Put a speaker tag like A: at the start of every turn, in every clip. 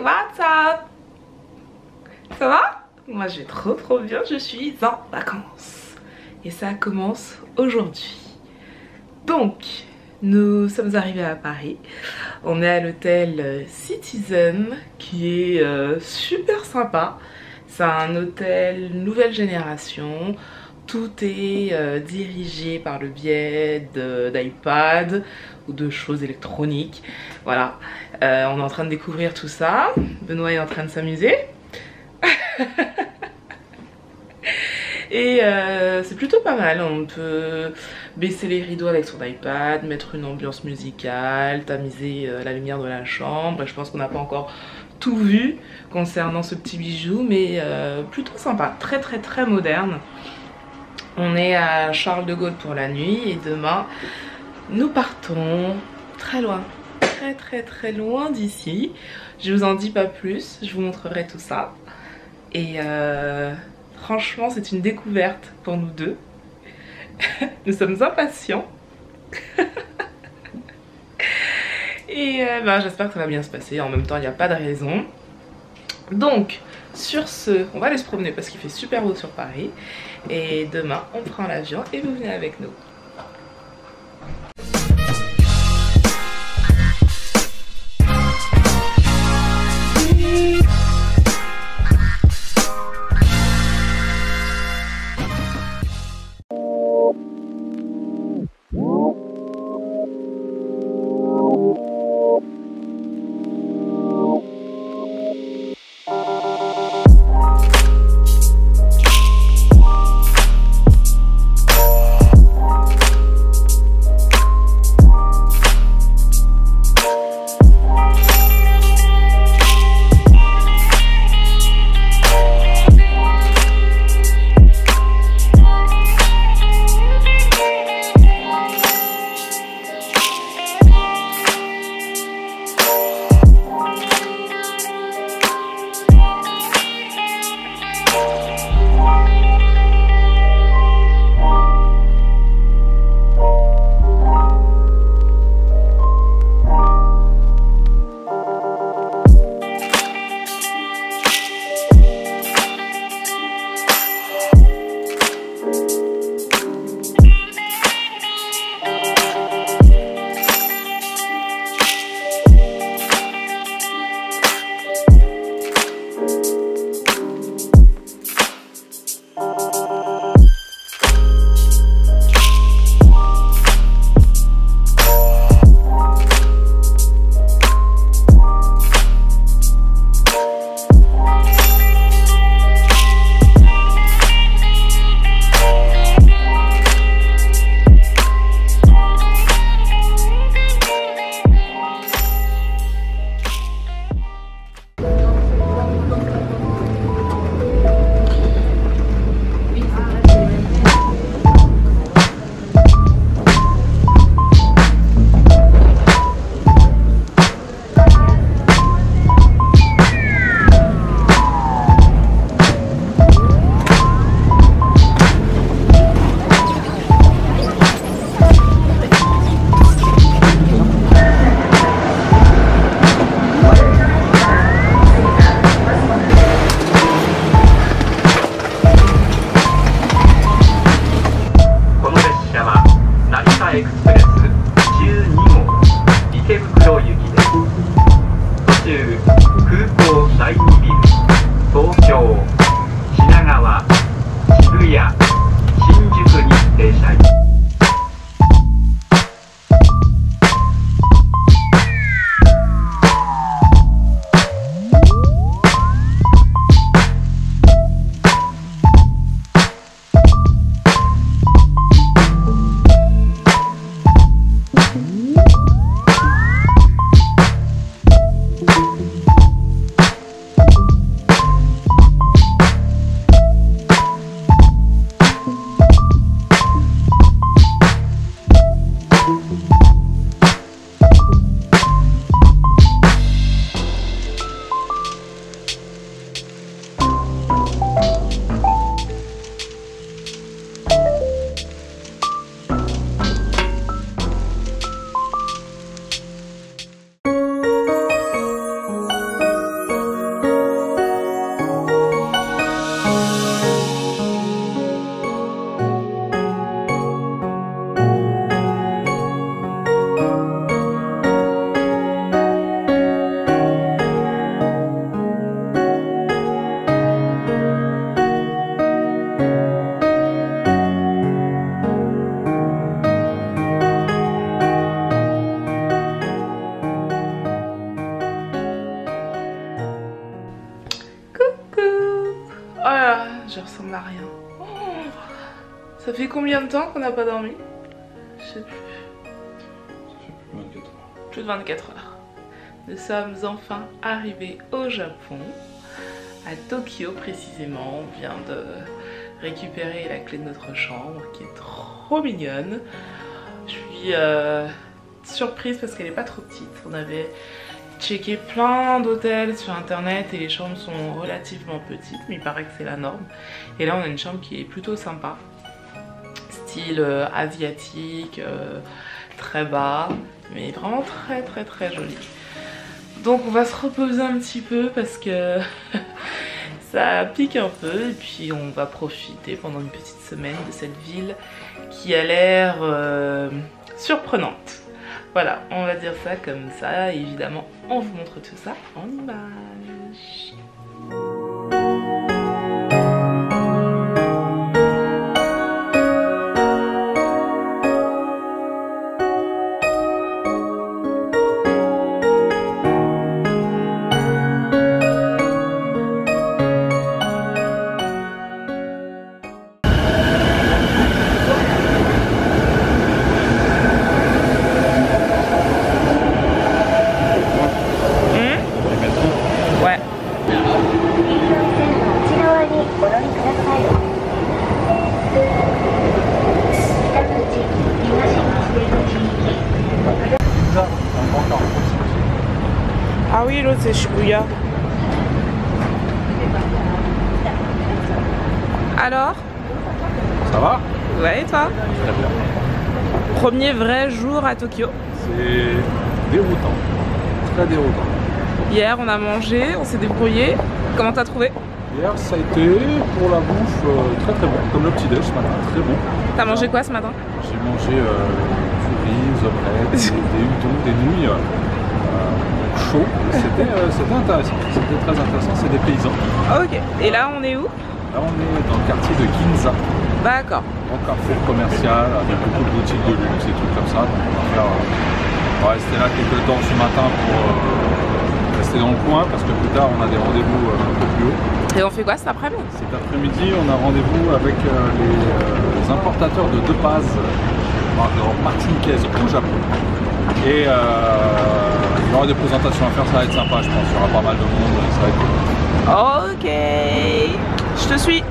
A: what's Ça va? Moi je vais trop trop bien, je suis en vacances. Et ça commence aujourd'hui. Donc, nous sommes arrivés à Paris. On est à l'hôtel Citizen qui est euh, super sympa. C'est un hôtel nouvelle génération. Tout est euh, dirigé par le biais d'iPad de choses électroniques. Voilà, euh, on est en train de découvrir tout ça. Benoît est en train de s'amuser. Et euh, c'est plutôt pas mal, on peut baisser les rideaux avec son iPad, mettre une ambiance musicale, tamiser euh, la lumière de la chambre. Je pense qu'on n'a pas encore tout vu concernant ce petit bijou, mais plutôt sympa, très très très moderne. On est à Charles de Gaulle pour la nuit et demain nous partons très loin, très très très loin d'ici. Je vous en dis pas plus, je vous montrerai tout ça. Et euh, franchement c'est une découverte pour nous deux. nous sommes impatients. Et euh, ben, j'espère que ça va bien se passer. En même temps, il n'y a pas de raison. Donc, sur ce, on va aller se promener parce qu'il fait super beau sur Paris. Et demain, on prend l'avion et vous venez avec nous. Combien de temps qu'on n'a pas dormi Je sais plus.
B: Ça fait plus de 24 heures.
A: Plus de 24 heures. Nous sommes enfin arrivés au Japon, à Tokyo précisément. On vient de récupérer la clé de notre chambre qui est trop mignonne. Je suis euh, surprise parce qu'elle n'est pas trop petite. On avait checké plein d'hôtels sur internet et les chambres sont relativement petites, mais il paraît que c'est la norme. Et là, on a une chambre qui est plutôt sympa, style euh, asiatique, euh, très bas, mais vraiment très très très jolie. Donc on va se reposer un petit peu parce que ça pique un peu et puis on va profiter pendant une petite semaine de cette ville qui a l'air euh, surprenante. Voilà, on va dire ça comme ça. Évidemment, on vous montre tout ça en images. Hier, on a mangé, on s'est débrouillé. Comment t'as trouvé?
B: Hier, ça a été pour la bouffe euh, très très bon. Comme le petit déj ce matin, très bon.
A: T'as mangé quoi ce matin?
B: J'ai mangé euh, des omelettes, des, des udon, des nouilles euh, donc chaud. C'était euh, c'était intéressant. C'était très intéressant. C'est des paysans.
A: Ok. Et là, on est où?
B: Là, on est dans le quartier de Ginza.
A: D'accord.
B: grand carrefour commercial avec beaucoup de boutiques de luxe et tout comme ça. Donc on va, faire, euh, on va rester là quelques temps ce matin pour rester dans le coin parce que plus tard on a des rendez-vous euh, un peu plus haut.
A: Et on fait quoi cet après-midi?
B: Cet après-midi on a rendez-vous avec euh, les, euh, les importateurs de deux bases martiniquaises au Japon. Et euh, il y aura des présentations à faire, ça va être sympa je pense, il y aura pas mal de monde, ça va être cool.
A: Ok. Je te suis.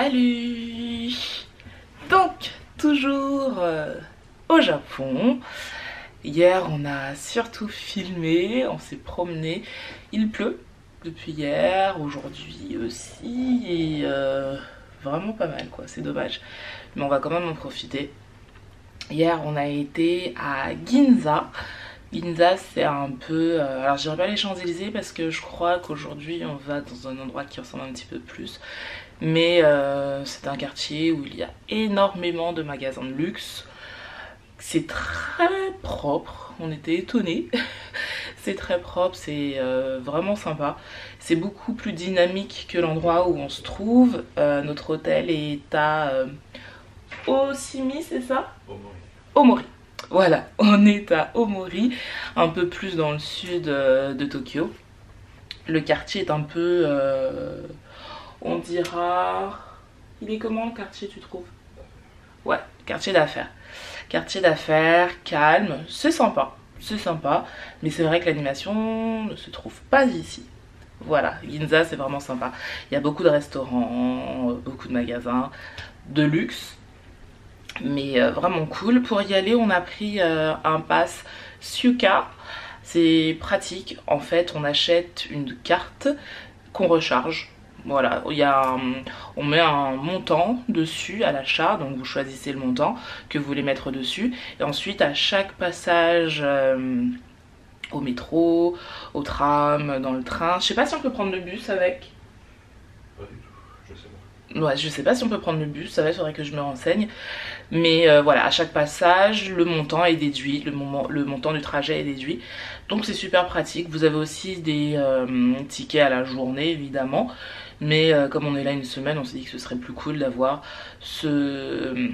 A: Salut Donc, toujours euh, au Japon. Hier, on a surtout filmé, on s'est promené. Il pleut depuis hier, aujourd'hui aussi, et euh, vraiment pas mal quoi, c'est dommage. Mais on va quand même en profiter. Hier, on a été à Ginza. Ginza, c'est un peu. euh, alors, je dirais pas les Champs-Élysées parce que je crois qu'aujourd'hui, on va dans un endroit qui ressemble un petit peu plus. Mais euh, c'est un quartier où il y a énormément de magasins de luxe. C'est très propre, on était étonnés. c'est très propre, c'est euh, vraiment sympa. C'est beaucoup plus dynamique que l'endroit où on se trouve. Euh, notre hôtel est à Osimi, c'est ça? Omori. Voilà, on est à Omori, un peu plus dans le sud de Tokyo. Le quartier est un peu, on dira, il est comment le quartier tu trouves? Ouais, quartier d'affaires. Quartier d'affaires, calme, c'est sympa, c'est sympa, mais c'est vrai que l'animation ne se trouve pas ici. Voilà, Ginza c'est vraiment sympa. Il y a beaucoup de restaurants, beaucoup de magasins, de luxe, mais euh, vraiment cool. Pour y aller, on a pris euh, un pass Suka. C'est pratique. En fait, on achète une carte qu'on recharge. Voilà, il y a un- on met un montant dessus à l'achat, donc vous choisissez le montant que vous voulez mettre dessus. Et ensuite, à chaque passage euh, au métro, au tram, dans le train, je sais pas si on peut prendre le bus avec.
C: Pas du tout, je sais pas.
A: Ouais, je sais pas si on peut prendre le bus, ça va, il faudrait que je me renseigne. Mais euh, voilà, à chaque passage, le montant est déduit, le, moment, le montant du trajet est déduit. Donc c'est super pratique. Vous avez aussi des euh, tickets à la journée, évidemment. Mais euh, comme on est là une semaine, on s'est dit que ce serait plus cool d'avoir ce,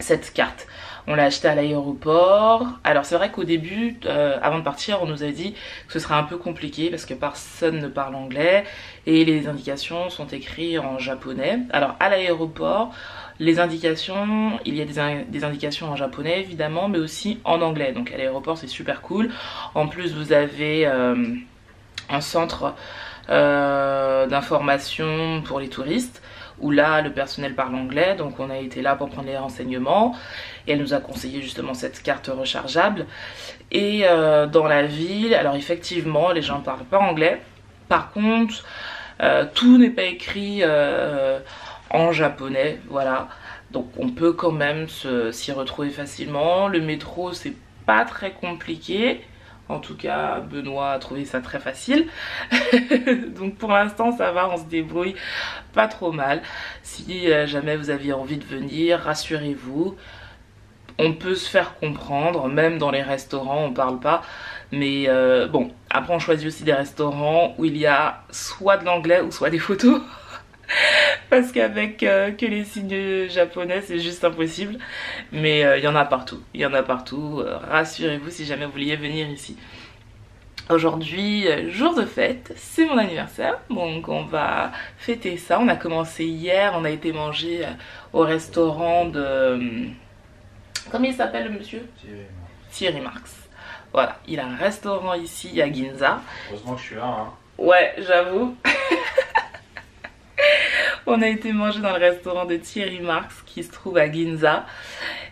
A: cette carte. On l'a acheté à l'aéroport. Alors c'est vrai qu'au début, euh, avant de partir, on nous a dit que ce serait un peu compliqué parce que personne ne parle anglais et les indications sont écrites en japonais. Alors à l'aéroport, les indications, il y a des, in- des indications en japonais évidemment, mais aussi en anglais. Donc à l'aéroport c'est super cool. En plus vous avez euh, un centre euh, d'information pour les touristes où là le personnel parle anglais, donc on a été là pour prendre les renseignements et elle nous a conseillé justement cette carte rechargeable. Et euh, dans la ville, alors effectivement les gens ne parlent pas anglais, par contre euh, tout n'est pas écrit en japonais, voilà. Donc on peut quand même s'y retrouver facilement. Le métro c'est pas très compliqué. En tout cas, Benoît a trouvé ça très facile. Donc pour l'instant, ça va, on se débrouille pas trop mal. Si euh, jamais vous aviez envie de venir, rassurez-vous. On peut se faire comprendre, même dans les restaurants, on parle pas. Mais euh, bon, après on choisit aussi des restaurants où il y a soit de l'anglais ou soit des photos. Parce qu'avec euh, que les signes japonais, c'est juste impossible. Mais euh, il y en a partout. Il y en a partout. Euh, Rassurez-vous si jamais vous vouliez venir ici. Aujourd'hui, jour de fête, c'est mon anniversaire, donc on va fêter ça. On a commencé hier, on a été manger au restaurant de... Comment il s'appelle le monsieur? Thierry Marx. Voilà, il a un restaurant ici à Ginza.
C: Heureusement que je suis là. Hein.
A: Ouais, j'avoue. On a été manger dans le restaurant de Thierry Marx qui se trouve à Ginza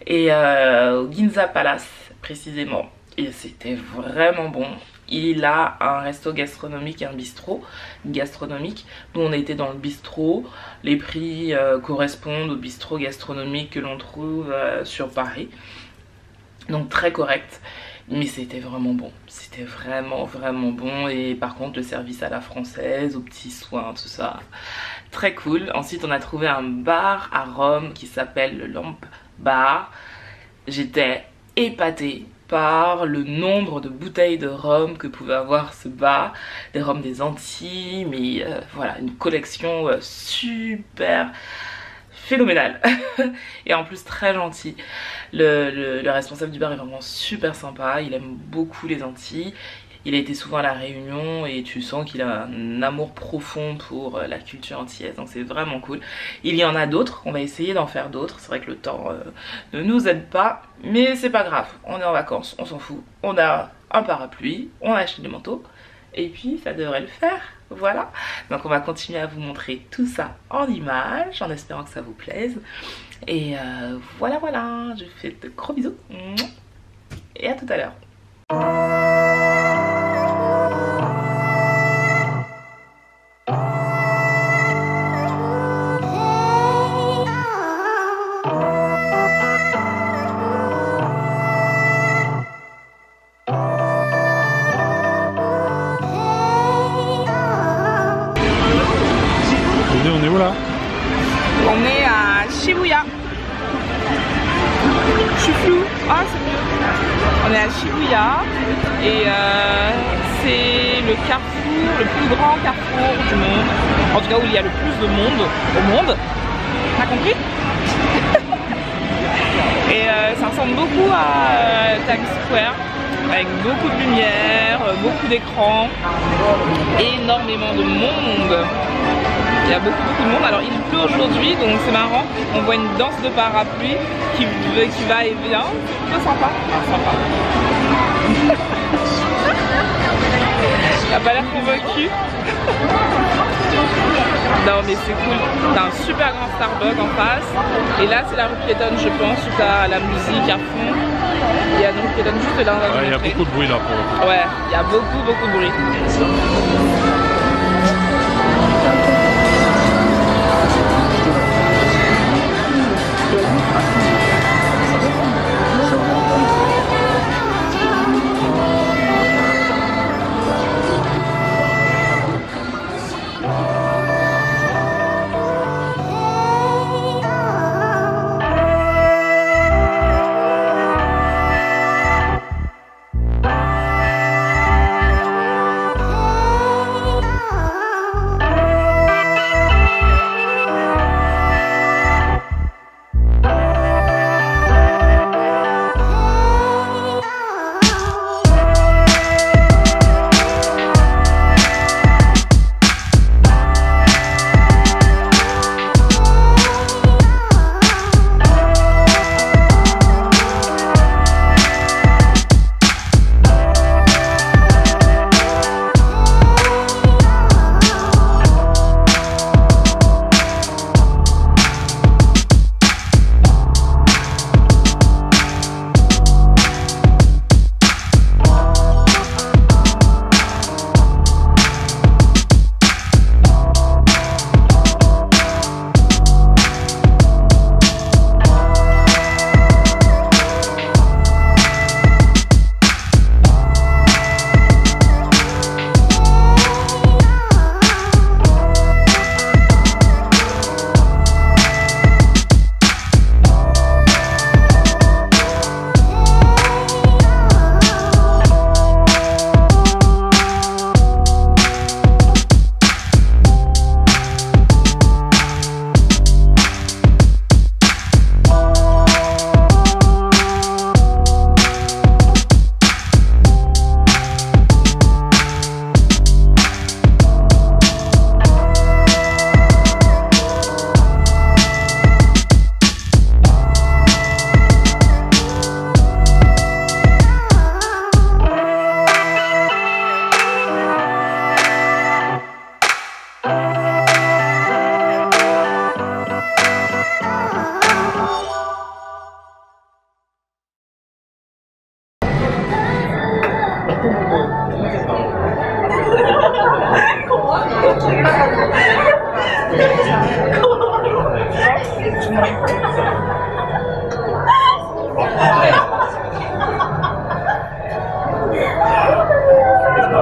A: et euh, au Ginza Palace précisément. Et c'était vraiment bon. Il a un resto gastronomique et un bistrot gastronomique. Nous on a été dans le bistrot. Les prix euh, correspondent au bistrot gastronomique que l'on trouve euh, sur Paris. Donc très correct. Mais c'était vraiment bon. C'était vraiment, vraiment bon. Et par contre, le service à la française, aux petits soins, tout ça, très cool. Ensuite, on a trouvé un bar à Rome qui s'appelle le Lamp Bar. J'étais épatée par le nombre de bouteilles de rhum que pouvait avoir ce bar, des rhums des Antilles, mais euh, voilà, une collection euh, super phénoménale et en plus très gentil. Le, le responsable du bar est vraiment super sympa, il aime beaucoup les Antilles. Il a été souvent à la Réunion et tu sens qu'il a un amour profond pour euh, la culture antillaise. Donc c'est vraiment cool. Il y en a d'autres, on va essayer d'en faire d'autres, c'est vrai que le temps euh, ne nous aide pas mais c'est pas grave, on est en vacances, on s'en fout, on a un parapluie, on a acheté des manteaux. Et puis ça devrait le faire. Voilà, donc on va continuer à vous montrer tout ça en images en espérant que ça vous plaise. Et euh, voilà, voilà, je vous fais de gros bisous et à tout à l'heure. De parapluie qui, qui va et vient. C'est sympa. Ah, sympa. A pas l'air convaincu. non mais c'est cool. T'as un super grand Starbucks en face. Et là c'est la rue piétonne je pense où t'as la musique à fond. Il y a donc piétonne juste là.
C: Il y a beaucoup de bruit là pour
A: Ouais, il y a beaucoup beaucoup de bruit.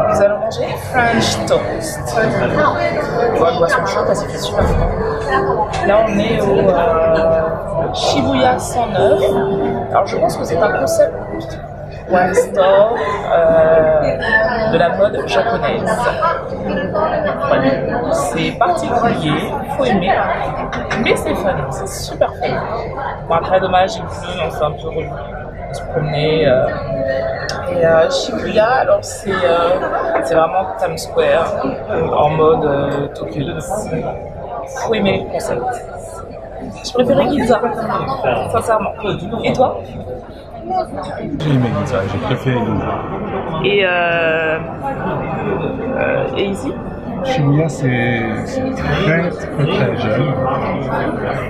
A: Nous allons manger French toast. Boire boisson chaude parce qu'il fait super froid. Là, on est au euh, Shibuya 109. Alors, je pense que c'est un concept one store euh, de la mode japonaise. Voilà. C'est particulier, faut aimer, mais c'est fun, c'est super fun. Bon après dommage il pleut, on s'est un peu revenu se promener. Euh, et euh, Shibuya, alors c'est euh, vraiment Times Square en mode euh, Tokyo. Faut aimer le concept. Je préférais Ginza, sincèrement. Et toi?
C: J'ai aimé Ginza, j'ai préféré Ginza.
A: Et, euh, euh, et ici?
C: Shibuya, c'est c'est très très très jeune.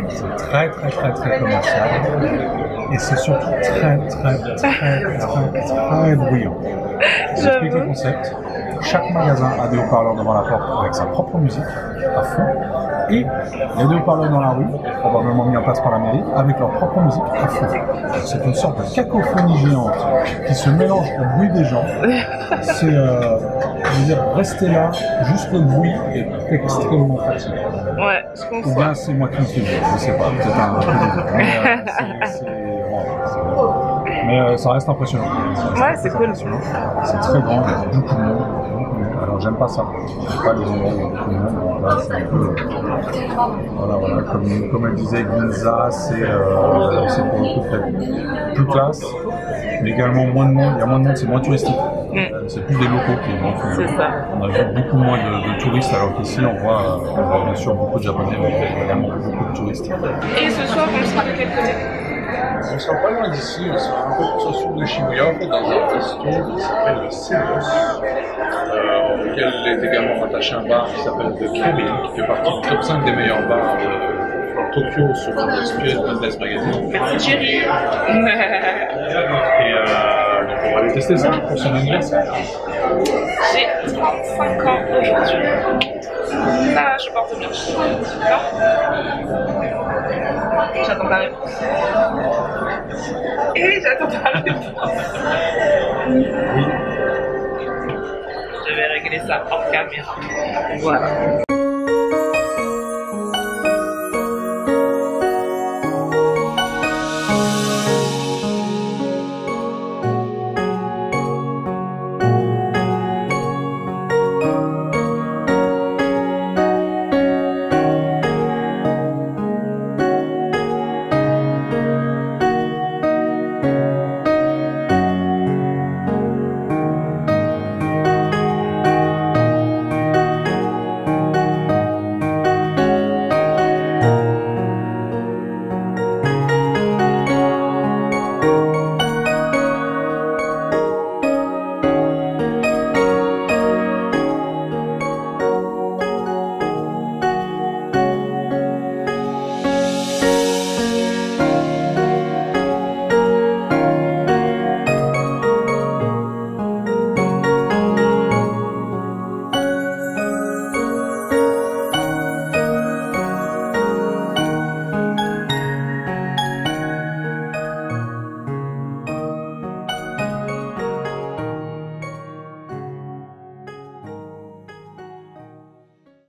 C: C'est très très très très commercial. Et c'est surtout très très très très très bruyant. J'explique le concept. Chaque magasin a des haut-parleurs devant la porte avec sa propre musique à fond. Et a des haut-parleurs dans la rue, probablement mis en place par la mairie, avec leur propre musique à fond. C'est une sorte de cacophonie géante qui se mélange au bruit des gens. C'est, euh, je veux dire, rester là, juste le bruit est extrêmement fatigant.
A: Ouais, je
C: Ou bien c'est moi qui me vieux, je sais pas, c'est un peu. Mais, mais, euh, ça reste impressionnant. Ça
A: Ouais, c'est
C: très
A: cool.
C: C'est très grand, il y a beaucoup de monde. Alors j'aime pas ça. J'aime pas les endroits où il y a beaucoup de monde. Là, c'est un peu. Voilà, voilà. Comme, comme elle disait, Ginza, c'est euh, c'est pour le coup peut-être plus classe, mais également moins de monde. Il y a moins de monde, c'est moins touristique.
A: Mm.
C: Euh, C'est plus des locaux qui vont finalement.
A: C'est ça.
C: On a vu beaucoup moins de, de touristes, alors qu'ici on voit, euh, on voit bien sûr beaucoup de japonais, mais également beaucoup de touristes.
A: Et ce soir, on sera de quel côté?
D: On sera pas loin d'ici, on sera un peu plus au sud de Shibuya, dans un resto qui s'appelle le Célos, euh, auquel est également rattaché un bar qui s'appelle The Kevin, qui fait partie du top 5 des meilleurs bars de Tokyo selon le Spirit Magazine.
A: Merci Thierry.
D: Et euh, tester ça pour son anniversaire.
A: J'ai 35 ans aujourd'hui. Ça, je porte bien. Non J'attends ta réponse. Et j'attends ta réponse. Je vais régler ça hors caméra. Voilà.